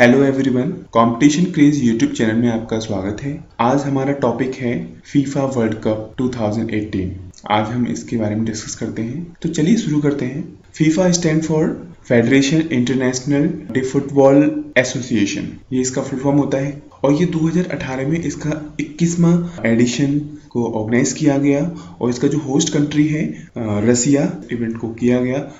Hello everyone competition craze YouTube channel में आपका स्वागत है। आज हमारा टॉपिक है फीफा वर्ल्ड कप 2018 आज हम इसके बारे में डिस्कस करते हैं। तो चलिए शुरू करते हैं। FIFA stand for federation international de football association ये इसका फुल फॉर्म होता है। और ये 2018 में इसका 21वां एडिशन को ऑर्गेनाइज किया गया। और इसका जो होस्ट कंट्री है रसिया इवेंट को किया गया।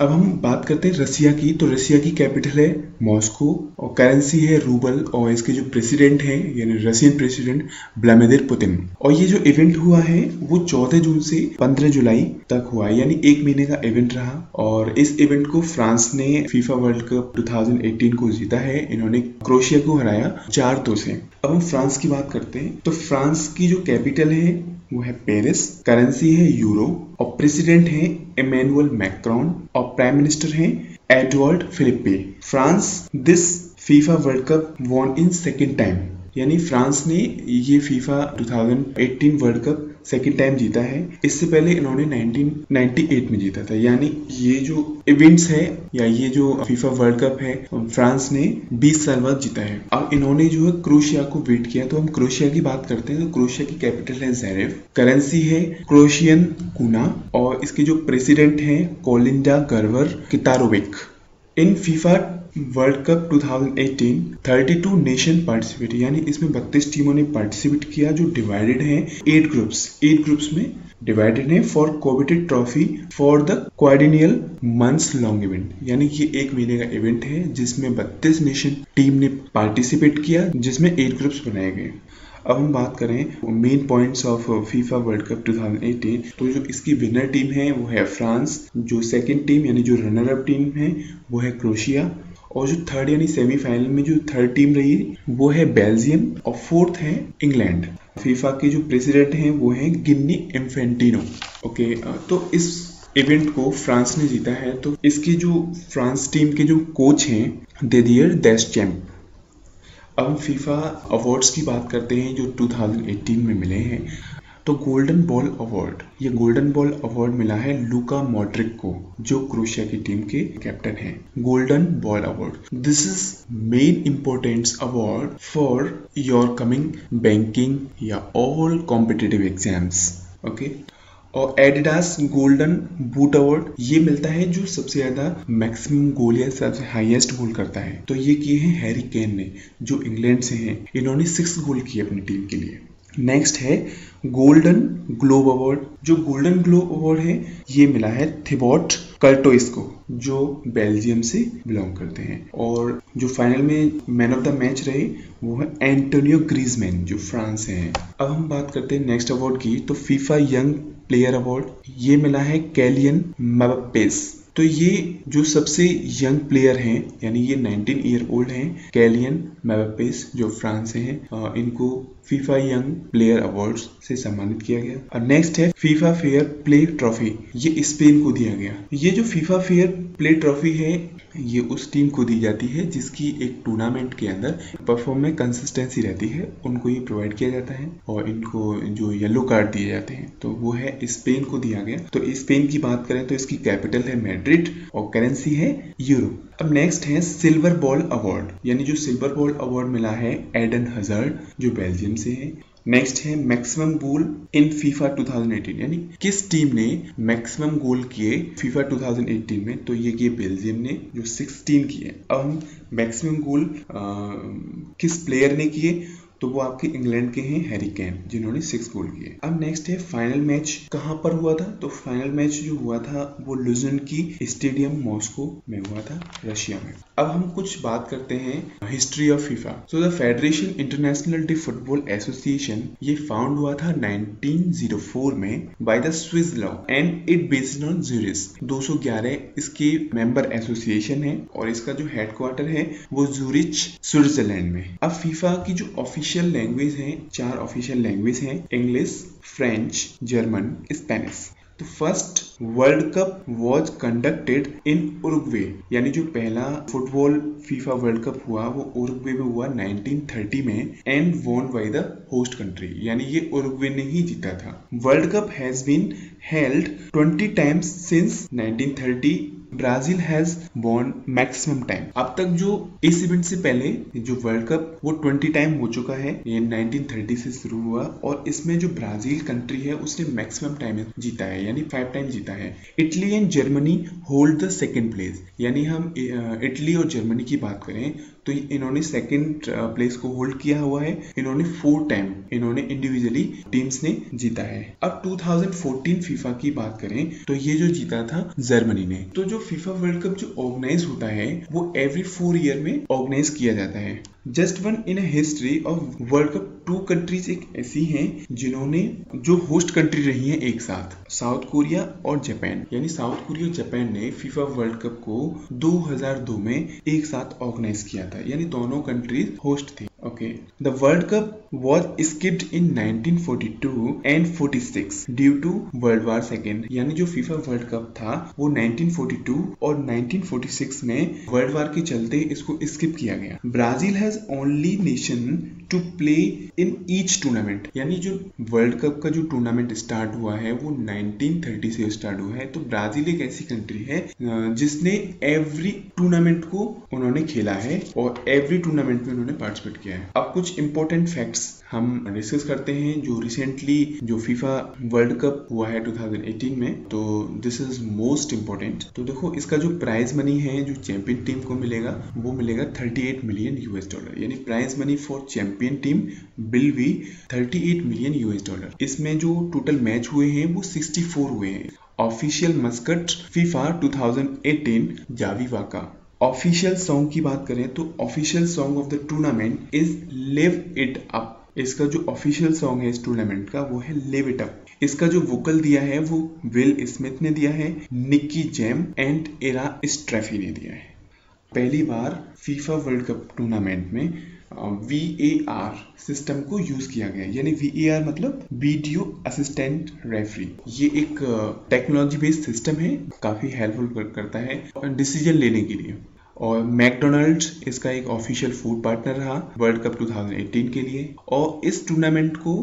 अब हम बात करते हैं रसिया की। तो रसिया की कैपिटल है मॉस्को और करेंसी है रूबल और इसके जो प्रेसिडेंट हैं, यानी रशियन प्रेसिडेंट व्लादिमीर पुतिन। और ये जो इवेंट हुआ है, वो 14 जून से 15 जुलाई तक हुआ है, यानी एक महीने का इवेंट रहा। और इस इवेंट को फ्रांस ने फीफा वर्ल्ड कप 2018 को जीता है। इन्होंने क्रोशिया को हराया चार दो से। अब हम फ्रांस की बात करते हैं। तो फ्रांस की जो कैपिटल है, वो है पेरिस। करेंसी है यूरो। और प्रेसिडेंट है इमेनुअल मैक्रॉन। और प्राइम मिनिस्टर है Edouard Philippe France this FIFA World Cup won in second time यानी फ्रांस ने ये FIFA 2018 World Cup second time जीता है। इससे पहले इन्होंने 1998 में जीता था। यानी ये जो इवेंट्स है या ये जो फीफा वर्ल्ड कप है, फ्रांस ने 20 साल बाद जीता है। अब इन्होंने जो है क्रोशिया को बीट किया। तो हम क्रोशिया की बात करते हैं। तो क्रोशिया की कैपिटल है जेरेव करेंसी है क्रोशियन कुना और इसके जो प्रेसिडेंट है Kolinda Grabar Kitarovic in FIFA World Cup 2018 32 nation participate यानी इसमें 32 टीमों ने पार्टिसिपेट किया जो डिवाइडेड है एट ग्रुप्स एट ग्रुप्स में डिवाइडेड है for coveted trophy for the quadrennial months long event यानी ये एक महीने का इवेंट है जिसमें 32 नेशन टीम ने पार्टिसिपेट किया, जिसमें एट ग्रुप्स बनाए गए। अब हम बात करें main points of FIFA World Cup 2018 तो जो इसकी विनर टीम है, वो है फ्रांस, जो सेकंड टीम यानी जो रनर अप टीम है, वो है क्रोशिया। और जो थर्ड यानी सेमीफाइनल में जो थर्ड टीम रही है, वो है बेल्जियम और फोर्थ है इंग्लैंड फीफा के जो प्रेसिडेंट हैं, वो हैं गिन्नी इन्फेंटिनो ओके तो इस इवेंट को फ्रांस ने जीता है तो इसकी जो फ्रांस टीम के जो कोच हैं देदियर चैम्प अब हम फीफा अवार्ड्स की बात करते हैं, जो 2018 में मिले हैं. तो गोल्डन बॉल अवार्ड ये गोल्डन बॉल अवार्ड मिला है लुका मॉड्रिक को, जो क्रोशिया की टीम के कैप्टन हैं। Golden ball award this is main importance award for your coming banking या ऑल कॉम्पिटेटिव एग्ज़ाम्स ओके और एडिडास गोल्डन बूट अवार्ड ये मिलता है जो सबसे ज़्यादा मैक्सिमम गोल या सबसे हाईएस्ट गोल करता है। तो ये किए हैं हैरी केन ने, जो इंग्लैंड से हैं। इन्होंने सिक्स गोल किए अपनी टीम के लिए। नेक्स्ट है गोल्डन ग्लोब अवार्ड जो गोल्डन ग्लोब अवार्ड है, ये मिला है थिबॉट कर्टोइस को, जो बेल्जियम से बिलोंग करते हैं। और जो फाइनल में मैन ऑफ़ द मैच रहे, वो है एंटोनियो ग्रीजमैन जो फ्रांस से हैं। अब हम बात करते हैं नेक्स्ट अवार्ड की तो फीफा यंग प्लेयर अवार्ड ये मिला है कैलियन मबपेस तो ये जो सबसे यंग प्लेयर हैं, यानी ये 19 ईयर ओल्ड हैं कैलियन मेवापेस जो फ्रांस से हैं इनको फीफा यंग प्लेयर अवार्ड से सम्मानित किया गया। और नेक्स्ट है फीफा फेयर प्ले ट्रॉफी ये स्पेन को दिया गया। ये जो फीफा फेयर प्ले ट्रॉफी है, ये उस टीम को दी जाती है जिसकी एक टूर्नामेंट के अंदर परफॉर्म में कंसिस्टेंसी रहती है। उनको ये प्रोवाइड किया जाता है और इनको जो येलो कार्ड दिए जाते हैं तो वो है स्पेन को दिया गया। तो स्पेन की बात करें तो इसकी कैपिटल है मैड्रिड और करेंसी है यूरो अब नेक्स्ट है सिल्वर बॉल अवार्ड यानी जो सिल्वर बॉल अवार्ड मिला है एडन हजर्ड जो बेल्जियम से है। नेक्स्ट है मैक्सिमम गोल इन फीफा 2018 यानी किस टीम ने मैक्सिमम गोल किए फीफा 2018 में? तो ये किए बेल्जियम ने, जो 16 किए। अब हम मैक्सिमम गोल किस प्लेयर ने किए? तो वो आपके इंग्लैंड के हैं हैरी कैन जिन्होंने सिक्स गोल किए। अब नेक्स्ट है फाइनल मैच कहाँ पर हुआ था? तो फाइनल मैच जो हुआ था, वो लुजन की स्टेडियम मॉस्को में हुआ था रशिया में। अब हम कुछ बात करते हैं history of FIFA so the federation international de football association ये फाउंड हुआ था 1904 में by the Swiss law and it based on Zurich 211 इसके मेंबर एसोसिएशन है, और इसका जो हेडक्वार्टर है, वो जूरिच स्विट्जरलैंड में। अब फीफा की जो ऑफिशियल ऑफिशियल लैंग्वेज हैं, चार ऑफिशियल लैंग्वेज हैं इंग्लिश फ्रेंच जर्मन स्पेनिश तो first World Cup was conducted in Uruguay यानी जो पहला फुटबॉल फीफा वर्ल्ड कप हुआ, वो उरुग्वे में हुआ 1930 में and won by the host country यानी ये उरुग्वे ने ही जीता था। World Cup has been held 20 times since 1930 Brazil has born maximum time अब तक जो इस इवेंट से पहले, जो वर्ल्ड कप वो 20 टाइम हो चुका है। ये 1930 से शुरू हुआ और इसमें जो ब्राज़ील कंट्री है, उसने मैक्सिमम टाइम जीता है, यानी फाइव टाइम जीता है। Italy and Germany hold the second place यानी हम इटली और जर्मनी की बात करें तो इन्होंने सेकंड प्लेस को होल्ड किया हुआ है। इन्होंने फोर टाइम इन्होंने इंडिविजुअली टीम्स ने जीता है। अब 2014 फीफा की बात करें तो ये जो जीता था जर्मनी ने। तो जो फीफा वर्ल्ड कप जो ऑर्गेनाइज होता है, वो एवरी फोर ईयर में ऑर्गेनाइज किया जाता है। Just one in history of World Cup two countries एक ऐसी हैं जिन्होंने जो होस्ट कंट्री रही हैं एक साथ साउथ कोरिया और जापान यानी साउथ कोरिया और जापान ने फीफा वर्ल्ड कप को 2002 में एक साथ ऑर्गेनाइज किया था। यानी दोनों कंट्रीज़ होस्ट थी। Okay the World Cup was skipped in 1942 and 46 due to world war second यानी जो फीफा वर्ल्ड कप था, वो 1942 और 1946 में वर्ल्ड वार के चलते इसको स्किप किया गया। Brazil has only nation to play in each tournament यानी जो वर्ल्ड कप का जो टूर्नामेंट स्टार्ट हुआ है, वो 1930 से स्टार्ट हुआ है। तो ब्राज़ील एक ऐसी कंट्री है जिसने एवरी टूर्नामेंट को उन्होंने खेला है और एवरी टूर्नामेंट में उन्होंने पार्टिसिपेट किया है। अब कुछ इंपॉर्टेंट फैक्ट्स हम डिस्कस करते हैं जो रिसेंटली जो फीफा वर्ल्ड कप हुआ है 2018 में। तो दिस इज़ मोस्ट इम्पोर्टेंट तो देखो, इसका जो प्राइज मनी है, जो चैंपियन टीम को मिलेगा, वो मिलेगा 38 मिलियन यूएस डॉलर यानी prize money for champion team bill भी 38 मिलियन यूएस डॉलर इसमें जो टोटल मैच हुए हैं, वो 64 हुए हैं। Official mascot FIFA 2018 Zabivaka official song की बात करें तो official song of the tournament is live it up इसका जो ऑफिशियल सॉन्ग है इस टूर्नामेंट का, वो है लिव इट अप इसका जो वोकल दिया है, वो विल स्मिथ ने दिया है Nicky Jam and Era Istrefi ने दिया है। पहली बार फीफा वर्ल्ड कप टूर्नामेंट में वी ए आर सिस्टम को यूज़ किया गया यानी वी ए आर मतलब वीडियो असिस्टेंट रेफरी ये एक टेक्नोलॉजी बेस्ड सिस्टम है, काफ़ी हेल्पफुल करता है डिसीज़न लेने के लिए। और मैकडोनल्ड इसका एक ऑफिशियल फ़ूड पार्टनर रहा वर्ल्ड कप 2018 के लिए। और इस टूर्नामेंट को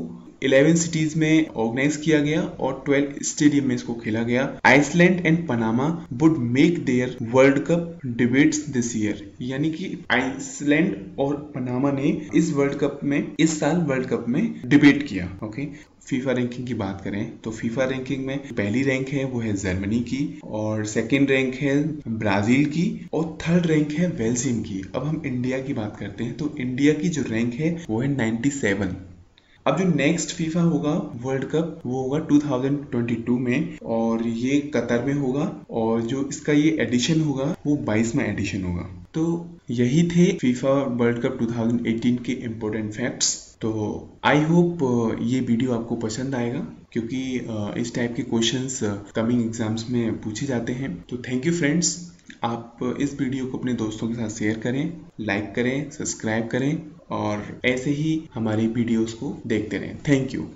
11 सिटीज़ में ऑर्गेनाइज किया गया और 12 स्टेडियम में इसको खेला गया। Iceland and Panama would make their World Cup debuts this year यानी कि आइसलैंड और पनामा ने इस वर्ल्ड कप में, इस साल वर्ल्ड कप में डिबेट किया। ओके फीफा रैंकिंग की बात करें तो फीफा रैंकिंग में पहली रैंक है, वो है जर्मनी की, और सेकेंड रैंक है ब्राज़ील की, और थर्ड रैंक है बेल्जियम की। अब हम इंडिया की बात करते हैं तो इंडिया की जो रैंक है, वो है 97 अब जो नेक्स्ट फीफा होगा वर्ल्ड कप वो होगा 2022 में और ये कतर में होगा और जो इसका ये एडिशन होगा, वो बाईसवा एडिशन होगा। तो यही थे फीफा वर्ल्ड कप 2018 के इम्पोर्टेंट फैक्ट्स तो आई होप ये वीडियो आपको पसंद आएगा क्योंकि इस टाइप के क्वेश्चंस कमिंग एग्ज़ाम्स में पूछे जाते हैं। तो थैंक यू फ्रेंड्स आप इस वीडियो को अपने दोस्तों के साथ शेयर करें लाइक करें सब्सक्राइब करें और ऐसे ही हमारी वीडियोस को देखते रहें। Thank you